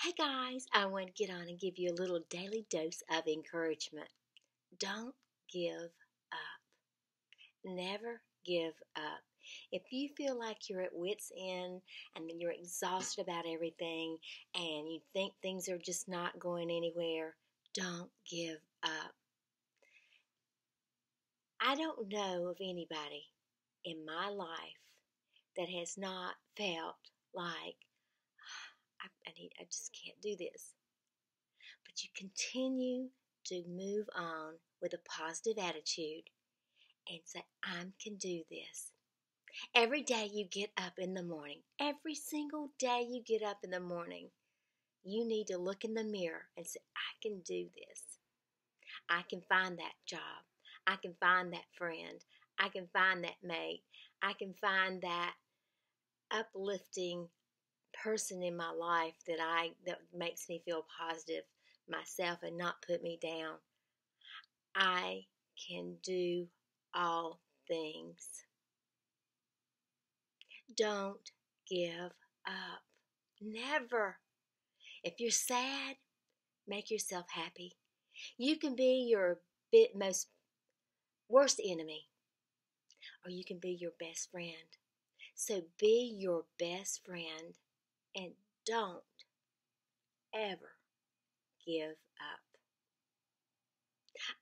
Hey guys, I want to get on and give you a little daily dose of encouragement. Don't give up. Never give up. If you feel like you're at wits' end and you're exhausted about everything and you think things are just not going anywhere, don't give up. I don't know of anybody in my life that has not felt like I, just can't do this. But you continue to move on with a positive attitude and say, I can do this. Every day you get up in the morning, every single day you get up in the morning, you need to look in the mirror and say, I can do this. I can find that job. I can find that friend. I can find that mate. I can find that uplifting person in my life that I that makes me feel positive myself and not put me down. I can do all things. Don't give up. Never. If you're sad, make yourself happy. You can be your bit most worst enemy, or you can be your best friend. So be your best friend and don't ever give up.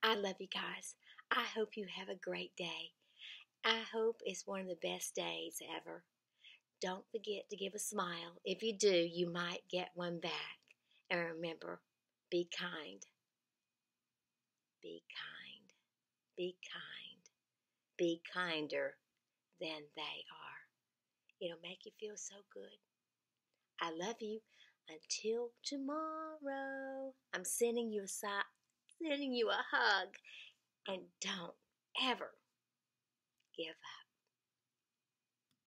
I love you guys. I hope you have a great day. I hope it's one of the best days ever. Don't forget to give a smile. If you do, you might get one back. And remember, be kind. Be kind. Be kind. Be kinder than they are. It'll make you feel so good. I love you. Until tomorrow, I'm sending you a sigh, sending you a hug, and don't ever give up.